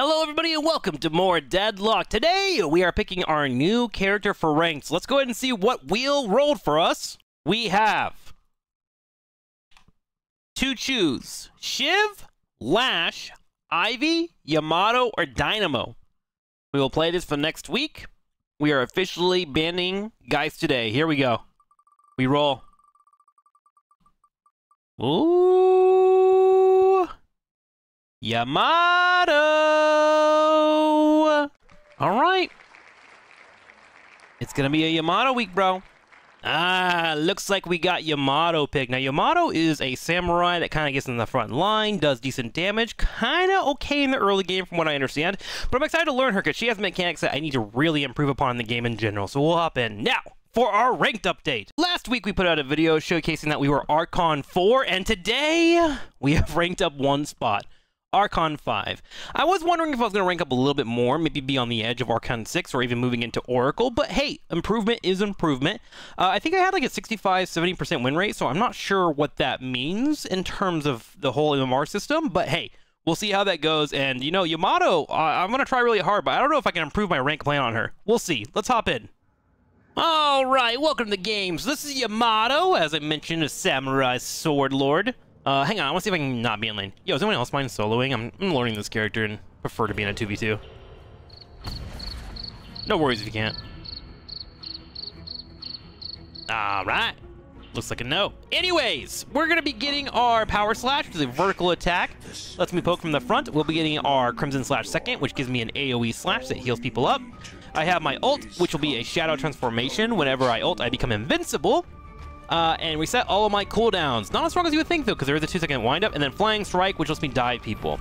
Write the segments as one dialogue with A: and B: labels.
A: Hello, everybody, and welcome to more Deadlock. Today, we are picking our new character for ranks. Let's go ahead and see what wheel rolled for us. We have to choose Shiv, Lash, Ivy, Yamato, or Dynamo. We will play this for next week. We are officially banning guys today. Here we go. We roll. Ooh. Yamato! Alright. It's gonna be a Yamato week, bro. Ah, looks like we got Yamato pick. Now, Yamato is a samurai that kind of gets in the front line, does decent damage, kind of okay in the early game from what I understand. But I'm excited to learn her because she has mechanics that I need to really improve upon in the game in general. So we'll hop in now for our ranked update. Last week we put out a video showcasing that we were Archon 4, and today we have ranked up one spot. Archon 5. I was wondering if I was going to rank up a little bit more, maybe be on the edge of Archon 6 or even moving into Oracle, but hey, improvement is improvement. Uh, I think I had like a 65-70% win rate, so I'm not sure what that means in terms of the whole MMR system, but hey, we'll see how that goes. And, you know, Yamato, I'm going to try really hard, but I don't know if I can improve my rank plan on her. We'll see. Let's hop in. All right, welcome to the games. This is Yamato, as I mentioned, a samurai sword lord. Uh, hang on, I want to see if I can not be in lane. Yo, is anyone else mind soloing? I'm, I'm learning this character and prefer to be in a 2v2. No worries if you can't. Alright. Looks like a no. Anyways, we're going to be getting our Power Slash, which is a vertical attack. Lets me poke from the front. We'll be getting our Crimson Slash second, which gives me an AoE slash that heals people up. I have my ult, which will be a Shadow Transformation. Whenever I ult, I become invincible uh, and reset all of my cooldowns. Not as strong as you would think, though, because there is a two-second windup, and then Flying Strike, which lets me dive people.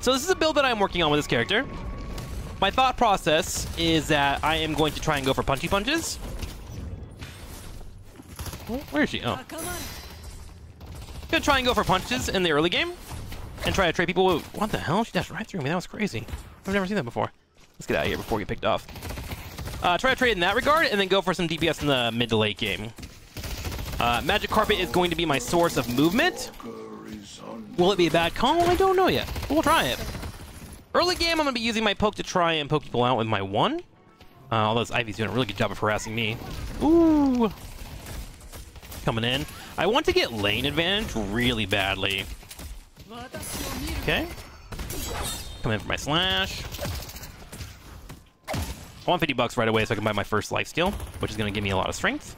A: So this is a build that I'm working on with this character. My thought process is that I am going to try and go for punchy punches. Where is she? Oh. Gonna try and go for punches in the early game, and try to trade people with... What the hell? She dashed right through me. That was crazy. I've never seen that before. Let's get out of here before we get picked off. Uh, try to trade in that regard, and then go for some DPS in the mid to late game. Uh, Magic Carpet is going to be my source of movement. Will it be a bad call? I don't know yet. But we'll try it. Early game, I'm going to be using my poke to try and poke people out with my one. Uh, although this Ivy's doing a really good job of harassing me. Ooh. Coming in. I want to get lane advantage really badly. Okay. Come in for my slash. I want 50 bucks right away so I can buy my first life steal, which is going to give me a lot of strength.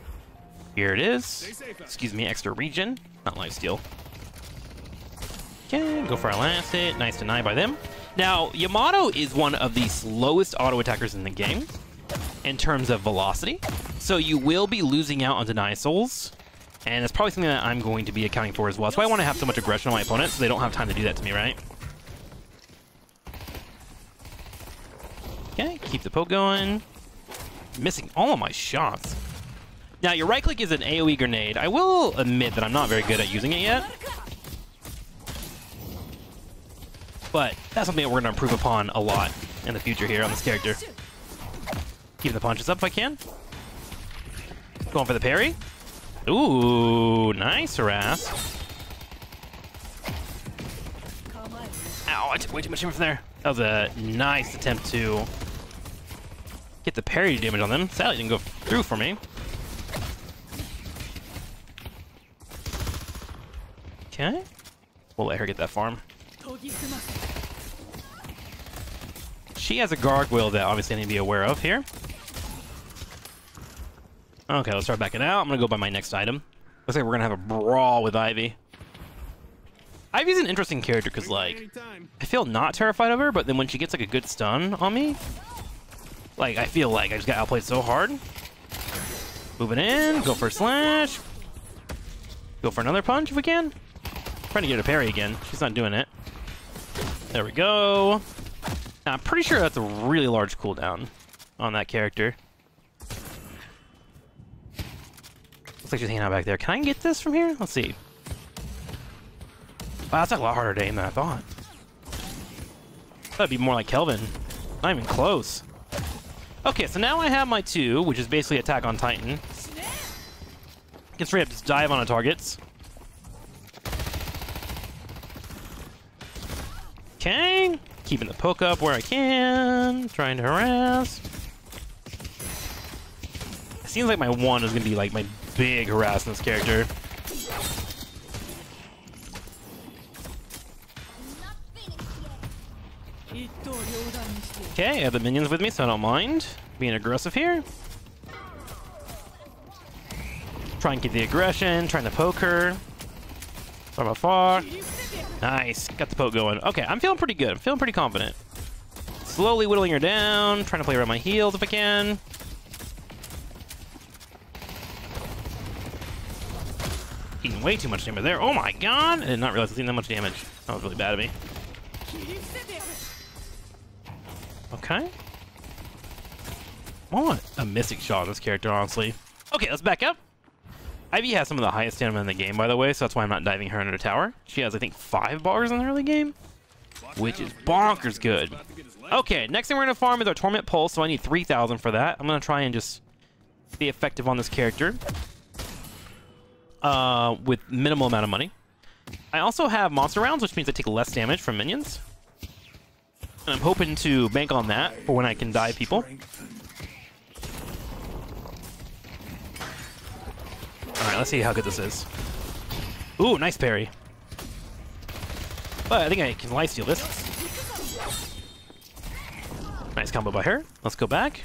A: Here it is. Excuse me, extra regen. not life steal. Okay, go for our last hit. Nice deny by them. Now, Yamato is one of the slowest auto attackers in the game in terms of velocity. So you will be losing out on deny souls. And it's probably something that I'm going to be accounting for as well. That's why I want to have so much aggression on my opponent so they don't have time to do that to me, right? Okay, keep the poke going. Missing all of my shots. Now, your right click is an AoE grenade. I will admit that I'm not very good at using it yet. But that's something that we're going to improve upon a lot in the future here on this character. Keep the punches up if I can. Going for the parry. Ooh, nice harass. Ow, I took way too much damage from there. That was a nice attempt to get the parry damage on them. Sadly, didn't go through for me. Okay. We'll let her get that farm. She has a gargoyle that obviously I need to be aware of here. Okay, let's start backing out. I'm gonna go by my next item. Looks like we're gonna have a brawl with Ivy. Ivy's an interesting character because, like, I feel not terrified of her, but then when she gets, like, a good stun on me, like, I feel like I just got outplayed so hard. Moving in, go for a slash. Go for another punch if we can. Trying to get a parry again. She's not doing it. There we go. Now, I'm pretty sure that's a really large cooldown on that character. Looks like she's hanging out back there. Can I get this from here? Let's see. Wow, that's a lot harder to aim than I thought. That'd be more like Kelvin. Not even close. Okay, so now I have my two, which is basically attack on Titan. Can straight up just dive on a targets. Okay. Keeping the poke up where I can. Trying to harass. Seems like my one is going to be like my big harass in this character. Okay, I have the minions with me, so I don't mind being aggressive here. Try and keep the aggression, trying to poke her from afar. Nice, got the poke going. Okay, I'm feeling pretty good. I'm feeling pretty confident. Slowly whittling her down, trying to play around my heels if I can. Eating way too much damage there. Oh my god! I did not realize I was eating that much damage. That was really bad of me. Okay. I want a Mystic shot on this character, honestly. Okay, let's back up. Ivy has some of the highest stamina in the game, by the way, so that's why I'm not diving her under the tower. She has, I think, five bars in the early game, which is bonkers good. Okay, next thing we're going to farm is our Torment Pulse, so I need 3,000 for that. I'm going to try and just be effective on this character uh, with minimal amount of money. I also have Monster Rounds, which means I take less damage from minions. And I'm hoping to bank on that for when I can die people. Alright, let's see how good this is. Ooh, nice parry. But I think I can lifesteal this. Nice combo by her. Let's go back.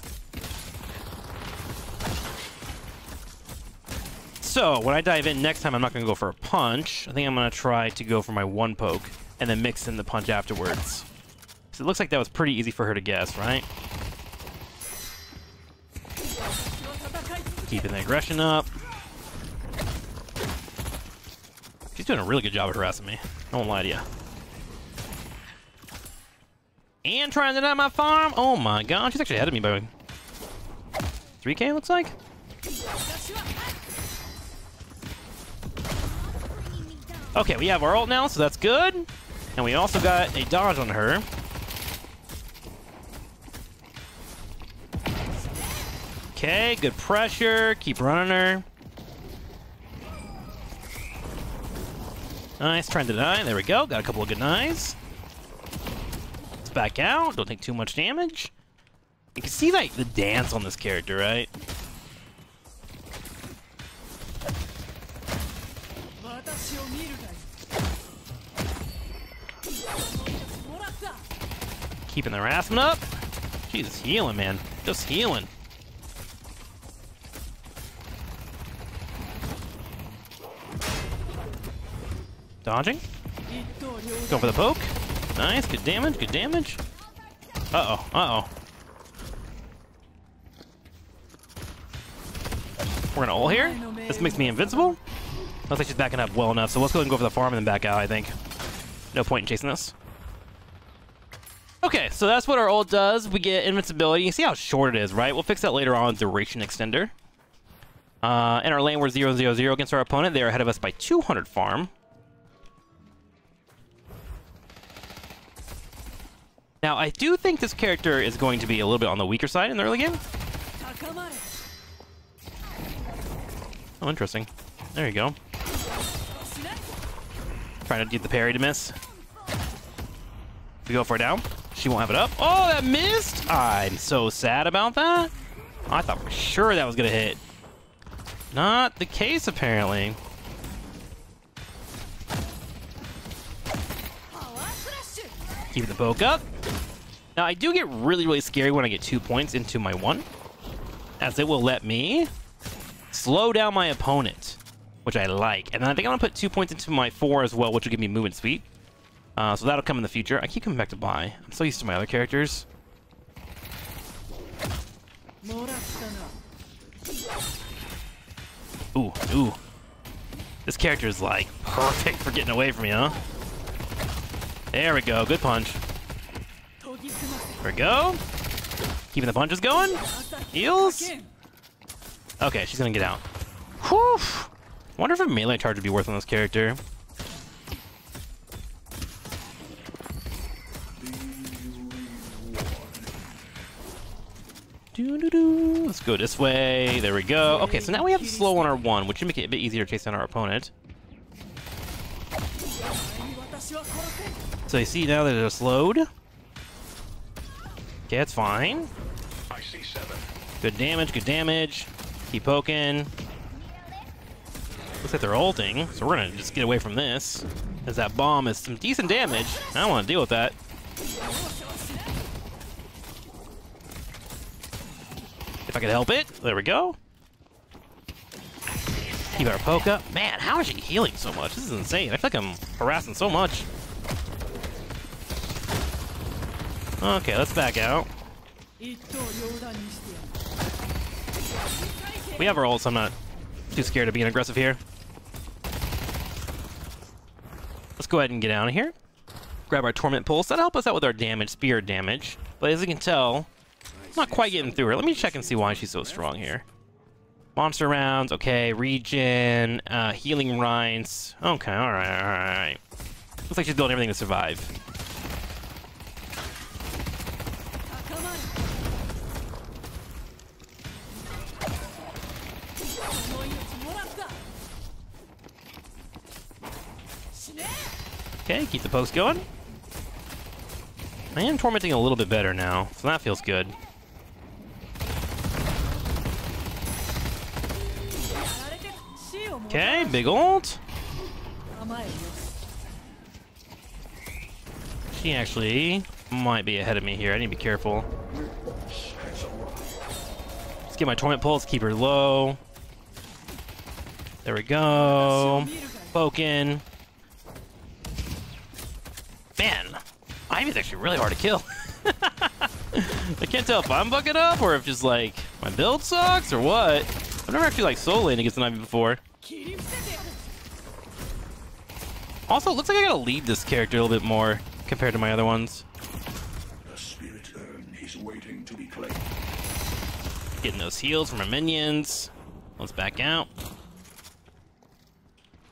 A: So, when I dive in next time, I'm not going to go for a punch. I think I'm going to try to go for my one poke and then mix in the punch afterwards. So it looks like that was pretty easy for her to guess, right? Keeping the aggression up. She's doing a really good job of harassing me. I won't lie to you. And trying to deny my farm. Oh my god, she's actually ahead of me by 3k, looks like. Okay, we have our ult now, so that's good. And we also got a dodge on her. Okay, good pressure. Keep running her. Nice, trying to die. There we go. Got a couple of good knives. Let's back out. Don't take too much damage. You can see like the dance on this character, right? Keeping the harassment up. Jesus, healing, man. Just healing. Dodging. Going for the poke. Nice, good damage, good damage. Uh-oh, uh-oh. We're gonna ult here. This makes me invincible. Looks like she's backing up well enough, so let's go and go for the farm and then back out, I think. No point in chasing this. Okay, so that's what our ult does. We get invincibility. You see how short it is, right? We'll fix that later on duration extender. Uh, in our lane, we're 0 0 0 against our opponent. They're ahead of us by 200 farm. Now, I do think this character is going to be a little bit on the weaker side in the early game. Oh, interesting. There you go. Trying to get the parry to miss. We go for it down. She won't have it up. Oh, that missed! I'm so sad about that. I thought for sure that was going to hit. Not the case, apparently. Keep the poke up. Now, I do get really, really scary when I get two points into my one, as it will let me slow down my opponent, which I like. And then I think I'm going to put two points into my four as well, which will give me movement speed. Uh, so that'll come in the future. I keep coming back to buy. I'm so used to my other characters. Ooh, ooh. This character is like perfect for getting away from me, huh? There we go. Good punch. There we go. Keeping the punches going. Heals. Okay, she's gonna get out. Whew. Wonder if a melee charge would be worth on this character. Doo -doo -doo. Let's go this way. There we go. Okay, so now we have slow on our one, which should make it a bit easier to chase down our opponent. So you see now that they're slowed. Okay, that's fine.
B: I see seven.
A: Good damage, good damage. Keep poking. Looks like they're ulting, so we're gonna just get away from this. As that bomb is some decent damage. I don't want to deal with that. If I could help it. There we go. Keep our poke up. Man, how is she healing so much? This is insane. I feel like I'm harassing so much. Okay, let's back out. We have our ult, so I'm not too scared of being aggressive here. Let's go ahead and get out of here. Grab our Torment Pulse. That'll help us out with our damage, spear damage. But as you can tell, I'm not quite getting through her. Let me check and see why she's so strong here. Monster rounds, okay, regen, uh, healing rinds. Okay, alright, alright. Looks like she's building everything to survive. Okay, keep the post going. I am tormenting a little bit better now, so that feels good. Okay, big ult. She actually might be ahead of me here. I need to be careful. Let's get my torment pulse, keep her low. There we go. Poking. Man, Ivy's actually really hard to kill. I can't tell if I'm bucking up or if just like my build sucks or what. I've never actually like solo lane against an Ivy before. Also, looks like I gotta lead this character a little bit more compared to my other ones.
B: The spirit urn is waiting to be claimed.
A: Getting those heals from our minions. Let's back out.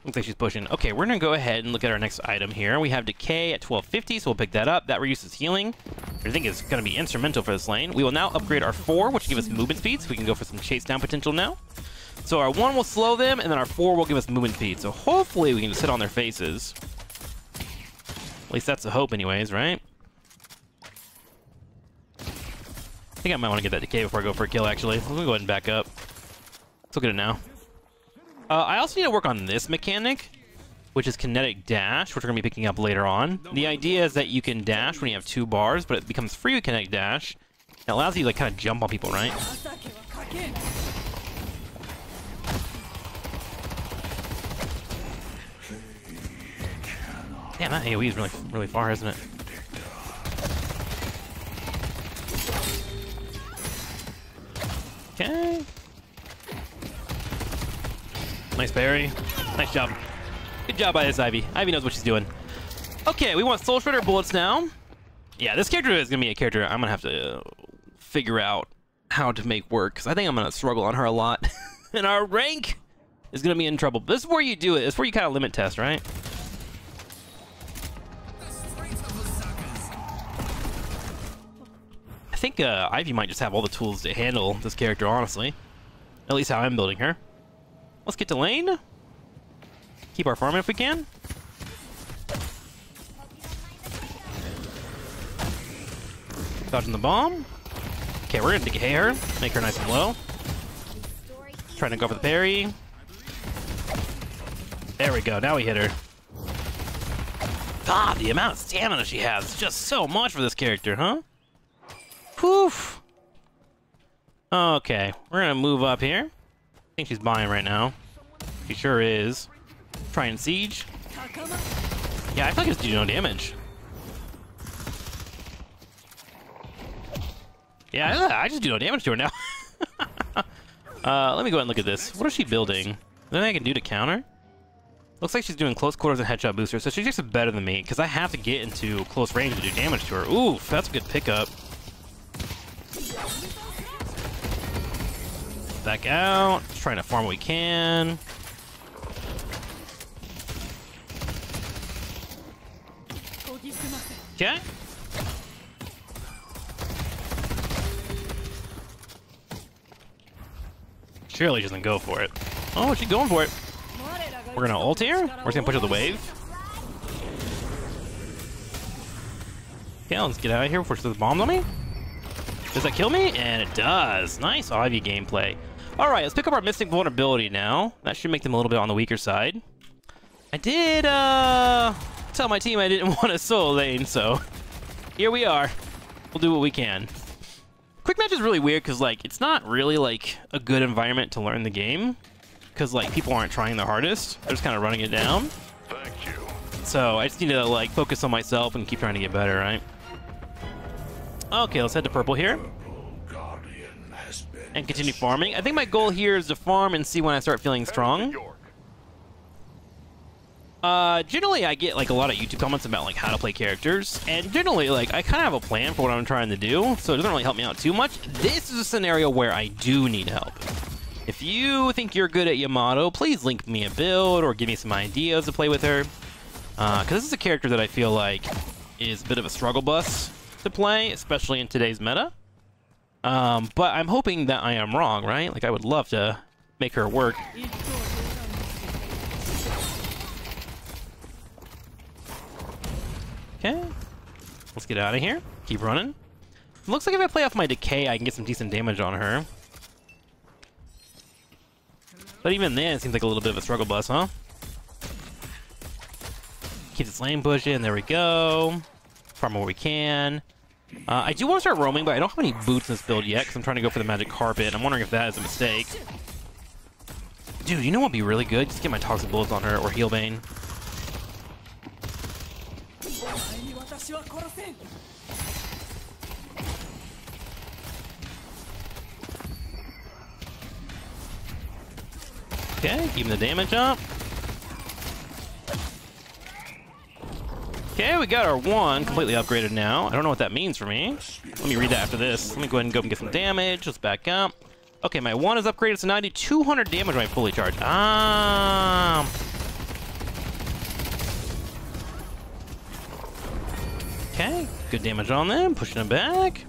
A: Looks like she's pushing. Okay, we're gonna go ahead and look at our next item here. We have Decay at 1250, so we'll pick that up. That reduces healing, I think is gonna be instrumental for this lane. We will now upgrade our 4, which give us movement speed, so we can go for some chase down potential now. So our 1 will slow them, and then our 4 will give us movement speed. So hopefully we can just hit on their faces. At least that's the hope anyways, right? I think I might want to get that decay before I go for a kill, actually. Let me go ahead and back up. Let's look at it now. Uh, I also need to work on this mechanic, which is kinetic dash, which we're going to be picking up later on. The idea is that you can dash when you have two bars, but it becomes free with kinetic dash. It allows you to like kind of jump on people, right? Damn, that AoE is really, really far, isn't it? Okay. Nice parry. Nice job. Good job by this Ivy. Ivy knows what she's doing. Okay, we want Soul Shredder bullets now. Yeah, this character is going to be a character I'm going to have to uh, figure out how to make work, because I think I'm going to struggle on her a lot. and our rank is going to be in trouble. This is where you do it. This is where you kind of limit test, right? I think uh, Ivy might just have all the tools to handle this character, honestly. At least how I'm building her. Let's get to lane. Keep our farm if we can. Dodging the bomb. Okay, we're gonna decay her. Make her nice and low. Trying to go for the parry. There we go. Now we hit her. God, the amount of stamina she has is just so much for this character, huh? Poof. Okay, we're gonna move up here. I think she's buying right now. She sure is. Trying siege. Yeah, I feel like it's do no damage. Yeah, I just do no damage to her now. uh, let me go ahead and look at this. What is she building? Is there anything I can do to counter? Looks like she's doing close quarters and headshot booster, so she's just better than me, because I have to get into close range to do damage to her. Oof, that's a good pickup. Back out. Just trying to farm what we can. Okay. Surely she doesn't go for it. Oh, she's going for it. We're gonna ult here. We're just gonna push out the wave. Okay, let's get out of here before she throws bombs on me. Does that kill me? And it does. Nice Ivy gameplay. All right, let's pick up our Mystic Vulnerability now. That should make them a little bit on the weaker side. I did uh, tell my team I didn't want a solo lane, so here we are. We'll do what we can. Quick match is really weird because like it's not really like a good environment to learn the game because like people aren't trying their hardest. They're just kind of running it down.
B: Thank you.
A: So I just need to like focus on myself and keep trying to get better, right? Okay, let's head to purple here
B: Guardian has been
A: and continue farming. I think my goal here is to farm and see when I start feeling strong. Uh, generally, I get like a lot of YouTube comments about like how to play characters, and generally, like I kind of have a plan for what I'm trying to do, so it doesn't really help me out too much. This is a scenario where I do need help. If you think you're good at Yamato, please link me a build or give me some ideas to play with her, because this is a character that I feel like is a bit of a struggle bus to play, especially in today's meta. Um, but I'm hoping that I am wrong, right? Like I would love to make her work. Okay. Let's get out of here. Keep running. Looks like if I play off my decay, I can get some decent damage on her. But even then, it seems like a little bit of a struggle bus, huh? Keep this lane pushing. There we go. Farm where we can. Uh, I do want to start roaming, but I don't have any boots in this build yet because I'm trying to go for the magic carpet. I'm wondering if that is a mistake. Dude, you know what would be really good? Just get my toxic bullets on her or heal bane. Okay, keeping the damage up. Okay, we got our one completely upgraded now. I don't know what that means for me. Let me read that after this. Let me go ahead and go and get some damage. Let's back up. Okay, my one is upgraded to 90, 200 damage when I fully charge. Ah. Okay, good damage on them. Pushing them back.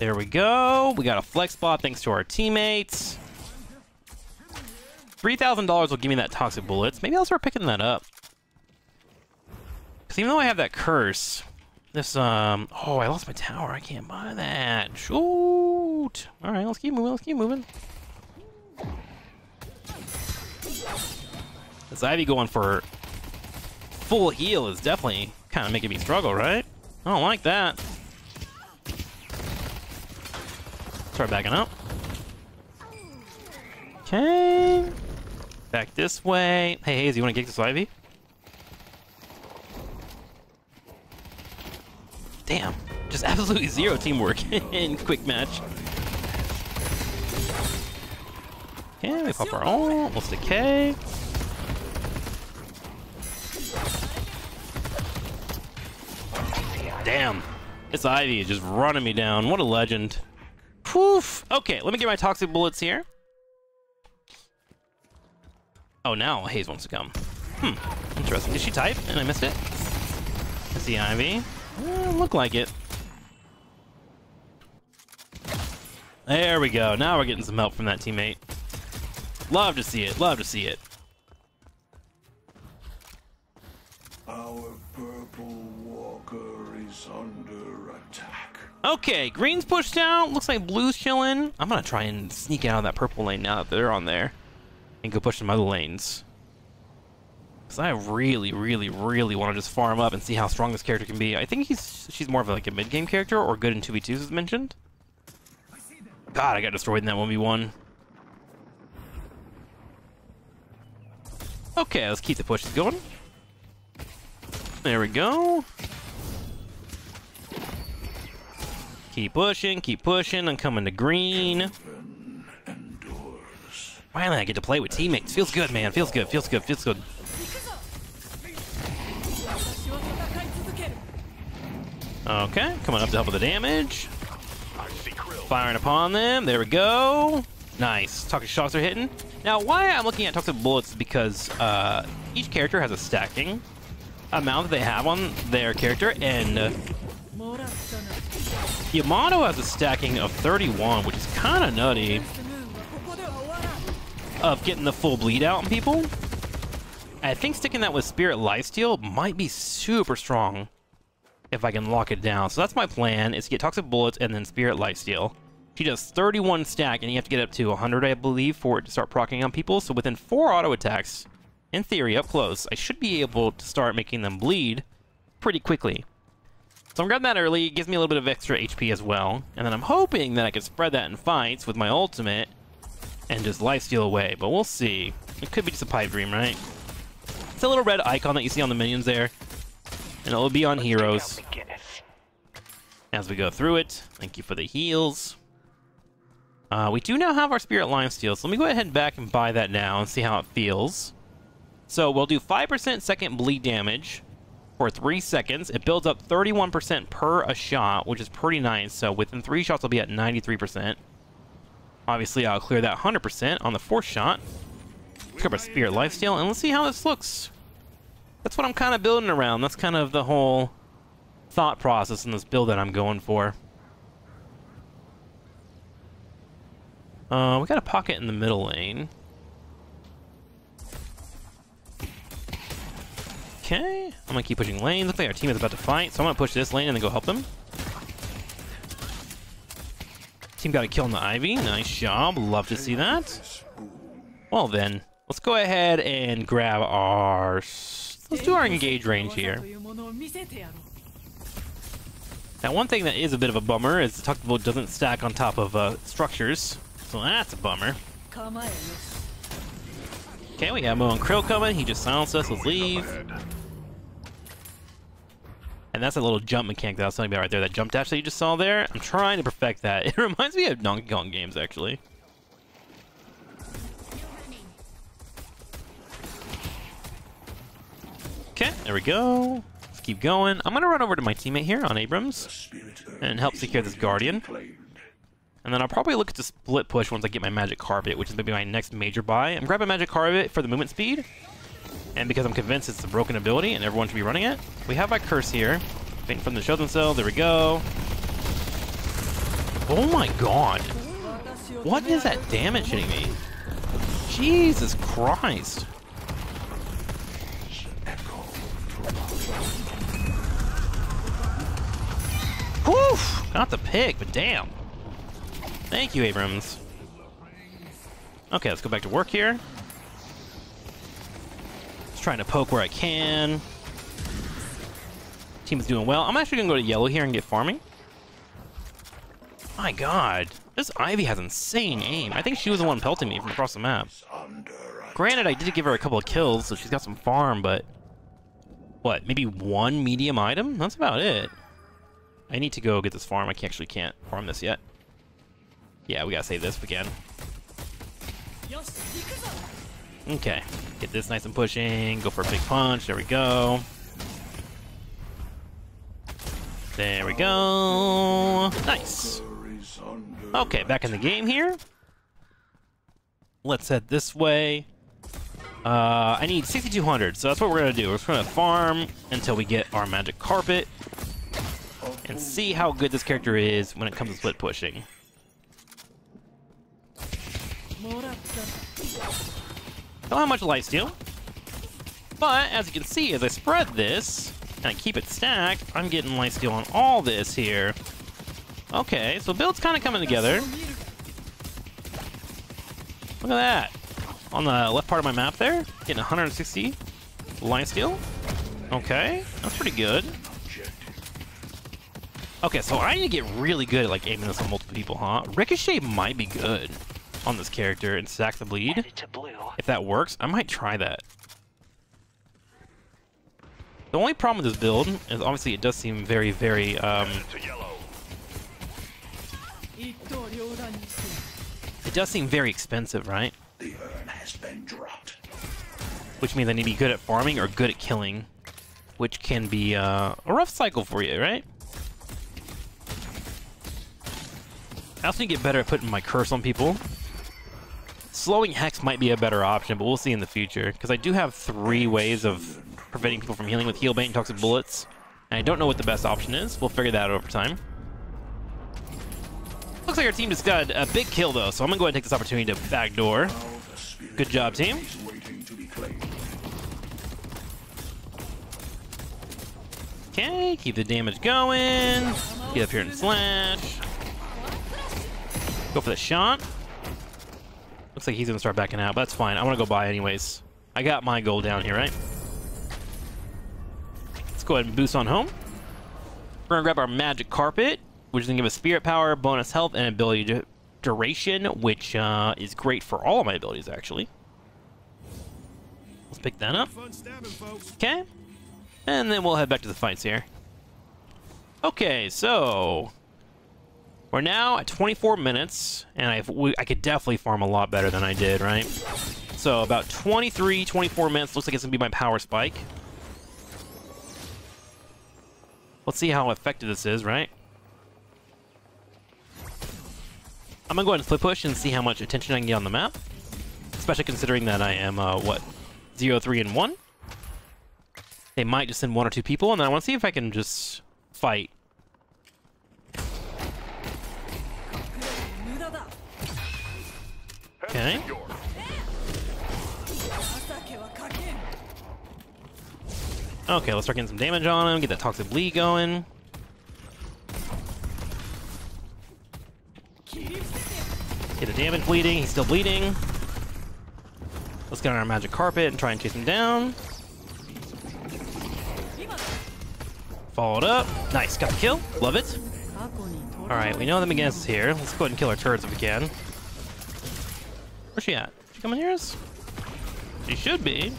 A: There we go. We got a flex spot thanks to our teammates. $3,000 will give me that toxic bullets. Maybe I'll start picking that up. Because even though I have that curse, this, um, oh, I lost my tower. I can't buy that. Shoot. All right, let's keep moving. Let's keep moving. This Ivy going for full heal is definitely kind of making me struggle, right? I don't like that. Start backing up. Okay. Back this way. Hey, Haze, you want to kick this Ivy? Damn. Just absolutely zero teamwork in quick match. Okay, we pop our ult. Let's decay. Damn. This Ivy is just running me down. What a legend. Poof. Okay, let me get my toxic bullets here. Oh, now Haze wants to come. Hmm, interesting. Did she type and I missed it? Is the Ivy? Eh, look like it. There we go. Now we're getting some help from that teammate. Love to see it. Love to see it.
B: Our purple walker is under attack.
A: Okay, green's pushed out. Looks like blue's chilling. I'm gonna try and sneak out of that purple lane now that they're on there. And go push some other lanes. Because I really, really, really want to just farm up and see how strong this character can be. I think he's she's more of like a mid-game character or good in 2v2s as mentioned. God, I got destroyed in that 1v1. Okay, let's keep the pushes going. There we go. Keep pushing, keep pushing. I'm coming to green. Finally, I get to play with teammates. Feels good, man. Feels good, feels good, feels good. Okay, coming up to help with the damage. Firing upon them. There we go. Nice. Toxic shots are hitting. Now, why I'm looking at toxic bullets is because uh, each character has a stacking amount that they have on their character, and uh, Yamato has a stacking of 31, which is kind of nutty, of getting the full bleed out on people. I think sticking that with Spirit Lifesteal might be super strong if I can lock it down. So that's my plan, is to get Toxic Bullets and then Spirit Lifesteal. She does 31 stack, and you have to get up to 100, I believe, for it to start proccing on people. So within four auto attacks, in theory, up close, I should be able to start making them bleed pretty quickly. So I'm grabbing that early, it gives me a little bit of extra HP as well. And then I'm hoping that I can spread that in fights with my ultimate and just lifesteal away, but we'll see. It could be just a pipe dream, right? It's a little red icon that you see on the minions there. And it'll be on heroes as we go through it. Thank you for the heals. Uh, we do now have our Spirit Lifesteal, so let me go ahead and back and buy that now and see how it feels. So we'll do 5% second bleed damage for 3 seconds. It builds up 31% per a shot, which is pretty nice. So within 3 shots, I'll be at 93%. Obviously, I'll clear that 100% on the 4th shot. Let's grab our Spirit Lifesteal, and let's see how this looks. That's what I'm kind of building around. That's kind of the whole thought process in this build that I'm going for. Uh, we got a pocket in the middle lane. Okay, I'm gonna keep pushing lanes. Looks like our team is about to fight, so I'm gonna push this lane and then go help them. Team got a kill on the Ivy. Nice job. Love to see that. Well then, let's go ahead and grab our... Let's do our engage range here. Now one thing that is a bit of a bummer is the tuckable doesn't stack on top of uh, structures, so that's a bummer. Okay, we have Mo and Krill coming, he just silenced us, let's leave. And that's a little jump mechanic that I was telling you about right there, that jump dash that you just saw there. I'm trying to perfect that. It reminds me of Donkey Kong games, actually. There we go. Let's keep going. I'm going to run over to my teammate here on Abrams. And help secure this
B: to be
A: Guardian. And then I'll probably look at the split push once I get my Magic Carpet, which is maybe my next major buy. I'm grabbing Magic Carpet for the movement speed, and because I'm convinced it's a broken ability and everyone should be running it. We have my Curse here. Waiting for them to show themselves. There we go. Oh my god. What is that damage hitting me? Jesus Christ. Not the pig, but damn. Thank you, Abrams. Okay, let's go back to work here. Just trying to poke where I can. Team is doing well. I'm actually gonna go to yellow here and get farming. My god, this Ivy has insane aim. I think she was the one pelting me from across the map. Granted, I did give her a couple of kills, so she's got some farm, but... What, maybe one medium item? That's about it. I need to go get this farm. I can actually can't farm this yet. Yeah, we gotta save this
C: again.
A: Okay, get this nice and pushing. Go for a big punch. There we go. There we go. Nice. Okay, back in the game here. Let's head this way. Uh, I need 6,200, so that's what we're gonna do. We're just gonna farm until we get our magic carpet can see how good this character is when it comes to split pushing. Don't have much lifesteal. But, as you can see, as I spread this, and I keep it stacked, I'm getting lifesteal on all this here. Okay, so build's kind of coming together. Look at that. On the left part of my map there, getting 160 life steal. Okay, that's pretty good. Okay, so I need to get really good at like aiming this on multiple people, huh? Ricochet might be good on this character and stack the bleed. If that works, I might try that. The only problem with this build is obviously it does seem very, very, um... It does seem very expensive, right?
B: The urn has been dropped.
A: Which means I need to be good at farming or good at killing. Which can be uh, a rough cycle for you, right? I also need to get better at putting my curse on people. Slowing Hex might be a better option, but we'll see in the future. Because I do have three ways of preventing people from healing with Heal Bane and Toxic Bullets. And I don't know what the best option is. We'll figure that out over time. Looks like our team just got a big kill, though, so I'm going to go ahead and take this opportunity to backdoor. Good job, team. Okay, keep the damage going. Get up here and slash. Go for the shot. Looks like he's gonna start backing out, but that's fine. I wanna go by anyways. I got my goal down here, right? Let's go ahead and boost on home. We're gonna grab our magic carpet, which is gonna give us spirit power, bonus health, and ability du- duration, which uh, is great for all of my abilities actually. Let's pick that up. Okay. And then we'll head back to the fights here. Okay, so we're now at 24 minutes, and I've we, I could definitely farm a lot better than I did, right? So about 23, 24 minutes looks like it's gonna be my power spike. Let's see how effective this is, right? I'm gonna go ahead and split push and see how much attention I can get on the map, especially considering that I am uh, what 03 and one. They might just send one or two people, and then I want to see if I can just fight. Okay. Okay, let's start getting some damage on him, get that Toxic Bleed going. Get the damage bleeding, he's still bleeding. Let's get on our magic carpet and try and chase him down. Followed up. Nice, got the kill. Love it. Alright, we know the McGinnis is here. Let's go ahead and kill our turrets if we can. Where's she at? She coming near us? She should be.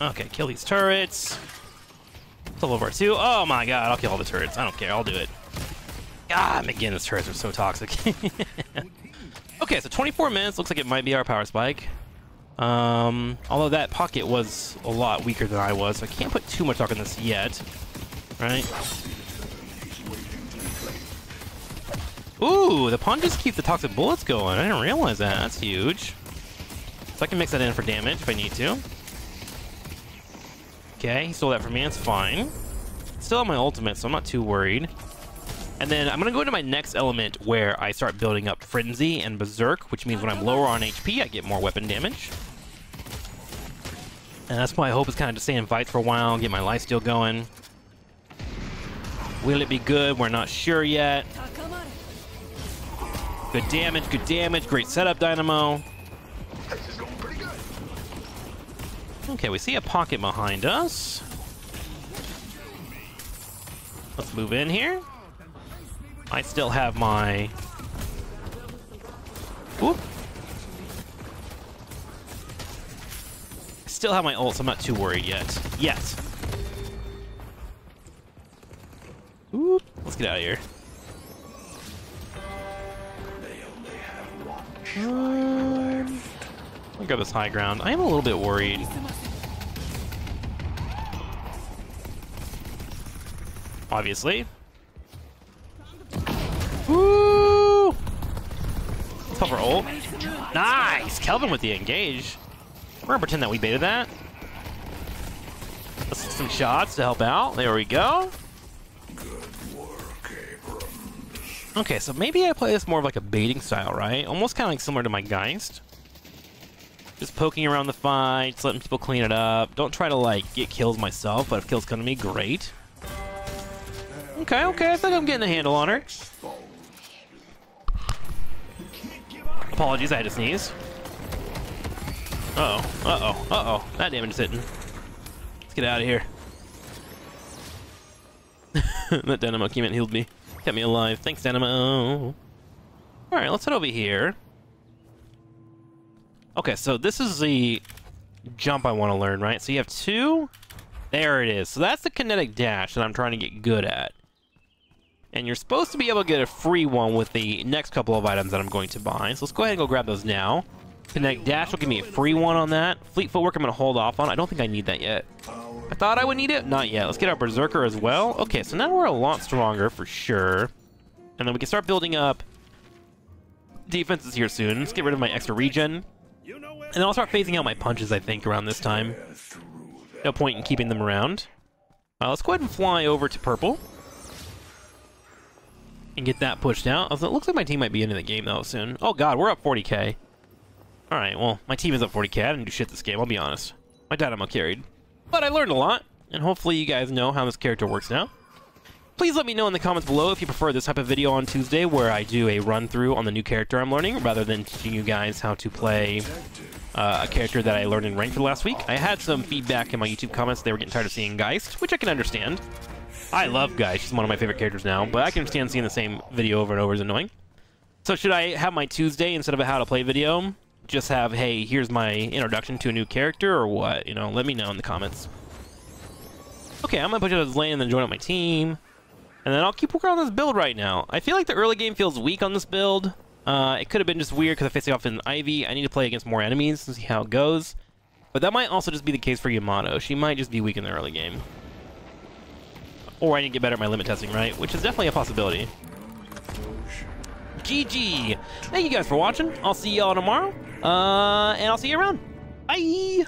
A: Okay, kill these turrets. Kill over two. Oh my god, I'll kill all the turrets. I don't care, I'll do it. God, McGinnis turrets are so toxic. okay, so 24 minutes. Looks like it might be our power spike. Um, although that pocket was a lot weaker than I was, so I can't put too much talk on this yet. Right? Ooh, the punches keep the toxic bullets going. I didn't realize that. That's huge. So I can mix that in for damage if I need to. Okay, he stole that from me. That's fine. Still have my ultimate, so I'm not too worried. And then I'm going to go into my next element where I start building up Frenzy and Berserk, which means when I'm lower on HP, I get more weapon damage. And that's my hope is kind of to stay in fights for a while, and get my lifesteal going. Will it be good? We're not sure yet. Good damage, good damage. Great setup, Dynamo. Okay, we see a pocket behind us. Let's move in here. I still have my... Whoop. I still have my ult, so I'm not too worried yet. Yet. Oop. Let's get out of here. Um, I'll this high ground. I am a little bit worried. Obviously. Woo! Let's ult. Nice! Kelvin with the engage. We're gonna pretend that we baited that. Let's some shots to help out. There we go. Okay, so maybe I play this more of like a baiting style, right? Almost kind of like similar to my Geist. Just poking around the fights, letting people clean it up. Don't try to like get kills myself, but if kills come to me, great. Okay, okay, I think I'm getting a handle on her. Apologies, I had to sneeze. Uh oh, uh oh, uh oh. That damage is hitting. Let's get out of here. that Dynamo came and healed me. Kept me alive. Thanks, Dynamo. Alright, let's head over here. Okay, so this is the jump I want to learn, right? So you have two. There it is. So that's the kinetic dash that I'm trying to get good at. And you're supposed to be able to get a free one with the next couple of items that I'm going to buy. So let's go ahead and go grab those now. Kinetic dash will give me a free one on that. Fleet footwork I'm going to hold off on. I don't think I need that yet. I thought I would need it. Not yet. Let's get our Berserker as well. Okay, so now we're a lot stronger for sure. And then we can start building up defenses here soon. Let's get rid of my extra regen. And then I'll start phasing out my punches, I think, around this time. No point in keeping them around. Uh, let's go ahead and fly over to purple. And get that pushed out. It looks like my team might be into the game, though, soon. Oh, God, we're up 40k. Alright, well, my team is up 40k. I didn't do shit this game, I'll be honest. My Dynamo carried. But I learned a lot. and hopefully you guys know how this character works now. Please let me know in the comments below if you prefer this type of video on Tuesday where I do a run-through on the new character I'm learning rather than teaching you guys how to play uh, a character that I learned in ranked for last week. I had some feedback in my YouTube comments they were getting tired of seeing Geist, which I can understand. I love Geist, she's one of my favorite characters now, but I can understand seeing the same video over and over is annoying. So should I have my Tuesday instead of a how to play video? Just have, hey, here's my introduction to a new character or what? You know, let me know in the comments. Okay, I'm gonna put you as lane and then join up my team. And then I'll keep working on this build right now. I feel like the early game feels weak on this build. Uh, it could have been just weird because I'm facing off in Ivy. I need to play against more enemies to see how it goes. But that might also just be the case for Yamato. She might just be weak in the early game. Or I need to get better at my limit testing, right? Which is definitely a possibility. GG! Thank you guys for watching. I'll see y'all tomorrow. Uh, and I'll see you around. Bye!